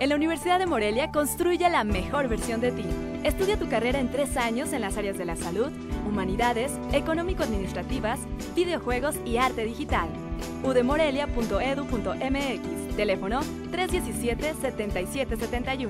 En la Universidad de Morelia construye la mejor versión de ti. Estudia tu carrera en tres años en las áreas de la salud, humanidades, económico-administrativas, videojuegos y arte digital. udemorelia.edu.mx, teléfono 317-7771.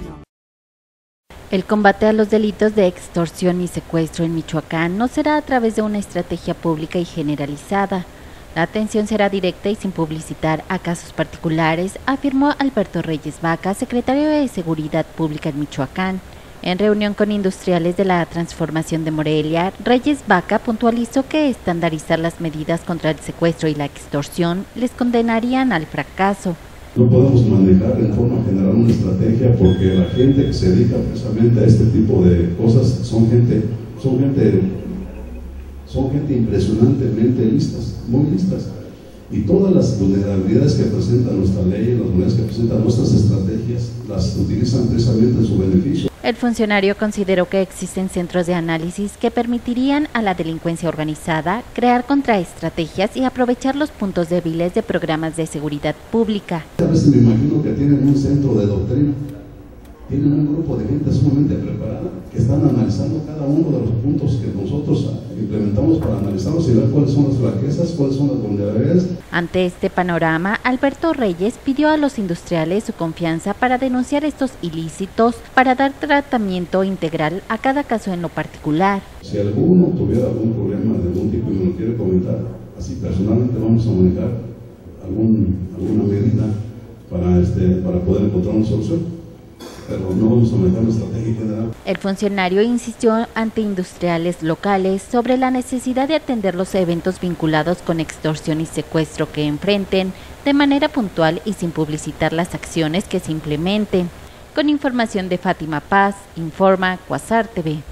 El combate a los delitos de extorsión y secuestro en Michoacán no será a través de una estrategia pública y generalizada la atención será directa y sin publicitar a casos particulares, afirmó Alberto Reyes Vaca, secretario de Seguridad Pública en Michoacán. En reunión con industriales de la transformación de Morelia, Reyes Vaca puntualizó que estandarizar las medidas contra el secuestro y la extorsión les condenarían al fracaso. No podemos manejar en forma general una estrategia porque la gente que se dedica precisamente a este tipo de cosas son gente, son gente son gente impresionantemente listas, muy listas. Y todas las vulnerabilidades que presenta nuestra ley, las vulnerabilidades que presentan nuestras estrategias, las utilizan precisamente en su beneficio. El funcionario consideró que existen centros de análisis que permitirían a la delincuencia organizada crear contraestrategias y aprovechar los puntos débiles de programas de seguridad pública. A veces me imagino que tienen un centro de doctrina tienen un grupo de gente sumamente preparada que están analizando cada uno de los puntos que nosotros implementamos para analizarlos y ver cuáles son las flaquezas, cuáles son las vulnerabilidades. Ante este panorama, Alberto Reyes pidió a los industriales su confianza para denunciar estos ilícitos para dar tratamiento integral a cada caso en lo particular. Si alguno tuviera algún problema de algún tipo y me lo quiere comentar, así personalmente vamos a manejar algún, alguna medida para, este, para poder encontrar una solución pero no vamos a una estrategia general. El funcionario insistió ante industriales locales sobre la necesidad de atender los eventos vinculados con extorsión y secuestro que enfrenten de manera puntual y sin publicitar las acciones que se implementen. Con información de Fátima Paz, informa Cuasar TV.